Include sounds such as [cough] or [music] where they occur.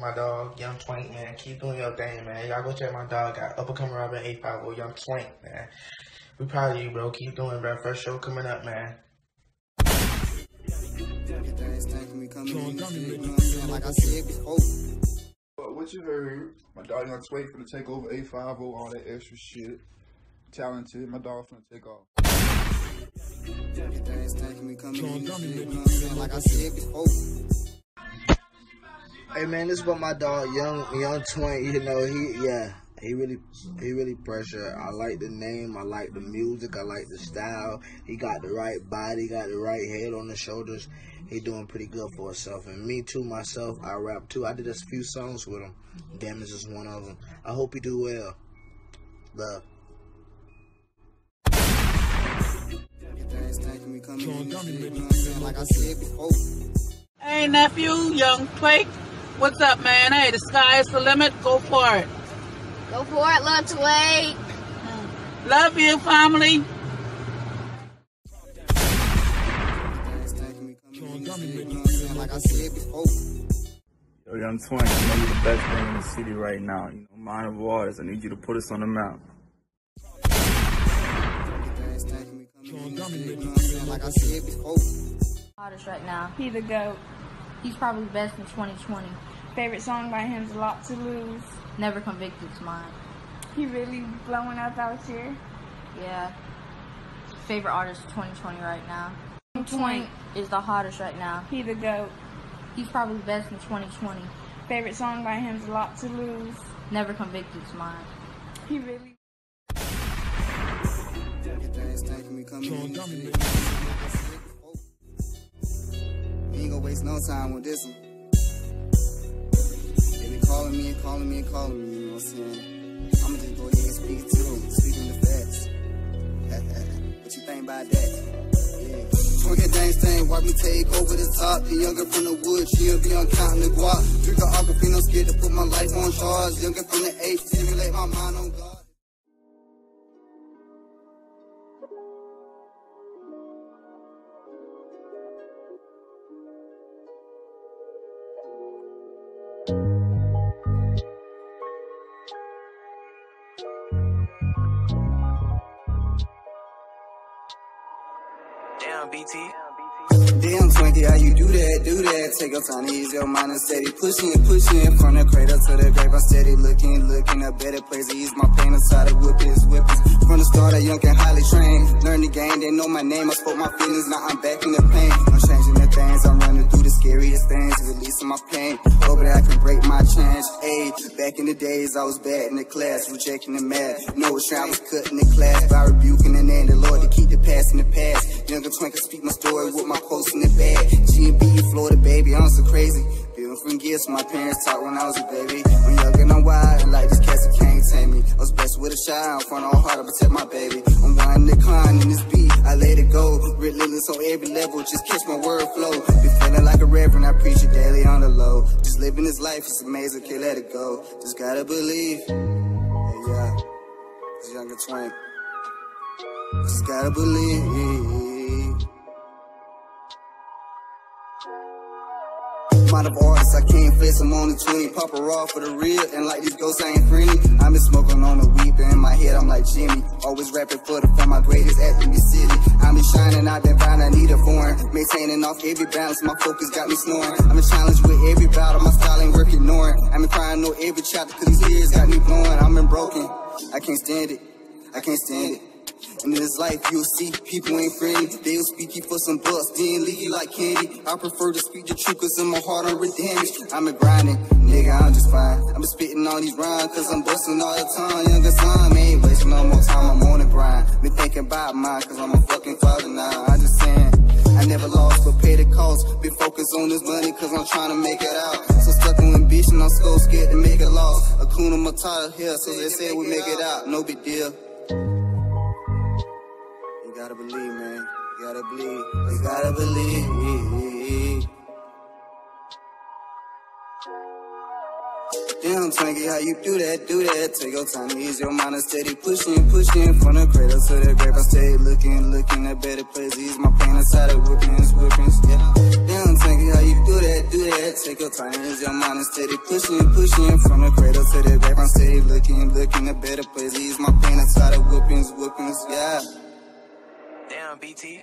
my dog, Young Twank, man. Keep doing your thing, man. Y'all go check my dog out. Up and coming Robin 850, Young Twank, man. We proud of you, bro. Keep doing, bro. First show coming up, man. Like I said before. What you heard? My dog Young Twank finna take over 850, all that extra shit. Talented, my dog finna take off. Like I said before. Hey man, this is what my dog Young Young Twank. You know he yeah he really he really pressure. I like the name. I like the music. I like the style. He got the right body. Got the right head on the shoulders. He doing pretty good for himself. And me too myself. I rap too. I did a few songs with him. Damage is one of them. I hope he do well. Love. Like I said before. Hey nephew, young Twake. What's up, man? Hey, the sky is the limit. Go for it. Go for it, Love Twake. Love you, family. Like I said before. Yo, Young Twank, you know you're the best thing in the city right now. You know, Mind of Waters, I need you to put us on the map. Like I said before. Hottest right now. He the GOAT. He's probably the best in 2020. Favorite song by him is A Lot to Lose. Never Convicted's mine. He really blowing up out here. Yeah. Favorite artist of 2020 right now. Twank is the hottest right now. He the GOAT. He's probably the best in 2020. Favorite song by him is A Lot to Lose. Never Convicted's mine. He really We ain't gonna waste no time with this one. They be calling me and calling me and calling me, you know what I'm saying? I'ma just go ahead and speak to them, speaking the facts. [laughs] what you think about that? Yeah. Twerking dance thing, watch me take over the top. The younger from the woods, she'll be on counting the guap. Drink a aquafina, scared to put my life on charge. Younger from the eight, stimulate my mind on God. Damn, BT. Damn, Twinkie, how you do that, do that? Take your time to ease your mind and steady pushing, pushing from the cradle to the grave. I'm steady looking, looking a better place to ease my pain inside of whippings, whippings. From the start, I young and highly trained. Learn the game, they know my name. I spoke my feelings, now I'm back in the pain. I'm changing the things, I'm running through the scariest things, releasing my pain. Hope that I can break my change. Hey, back in the days, I was bad in the class, rejecting the math. No restraint, I was cutting the class by rebuking the name of the Lord to keep the past in the past. Younger twin can speak my story with my quotes in the bag. G and B, Florida, baby, I'm so crazy. Feeling from gifts my parents taught when I was a baby. I'm young and I'm wild, and like this castle can't tame me. I was blessed with a shine, front all hard to protect my baby. I'm winding the climb in this beat, I let it go. Lilies on every level, just catch my word flow. Be feeling like a reverend, I preach it daily on the low. Just living this life, it's amazing, can't let it go. Just gotta believe. Hey, yeah, it's younger twin. Just gotta believe. Mind of artists, I can't flex, I'm on the 20. Pop a raw for the real, and like these ghosts, I ain't friendly. i been smoking on the weed, in my head, I'm like Jimmy. Always rapping for the for my greatest at the city. i been shining, I've been fine, I need a foreign. Maintaining off every balance, my focus got me snoring. I'm in challenge with every battle, my style ain't worth ignoring. i been crying no every chapter, cause these tears got me blowing. I'm been broken, I can't stand it, I can't stand it. And in this life, you'll see people ain't friendly. They'll speak you for some bucks, then leave you like candy. I prefer to speak the truth, cause in my heart I'm damaged. I'm a grinding, nigga, I'm just fine. I'm spitting all these rhymes, cause I'm busting all the time. Younger son, ain't wasting no more time, I'm on the grind. Been thinking about mine, cause I'm a fucking father now. I just saying. I never lost, but pay the cost. Been focused on this money, cause I'm trying to make it out. So stuck on ambition, I'm so scared to make it lost. Hakuna Matata here, so they say we make it out. No big deal. Gotta believe, man. You gotta believe. You gotta believe. Damn, Twinkie, how you do that, do that? Take your time, ease your mind and steady pushing, pushing from the cradle to the grave. I stay looking, looking at better places. My pain inside of whippings, whippings, yeah. Damn, Twinkie, how you do that, do that? Take your time, ease your mind and steady pushing, pushing from the cradle to the grave. I'm steady looking, looking at better places. My pain inside of whippings, whippings, yeah. Damn, BT.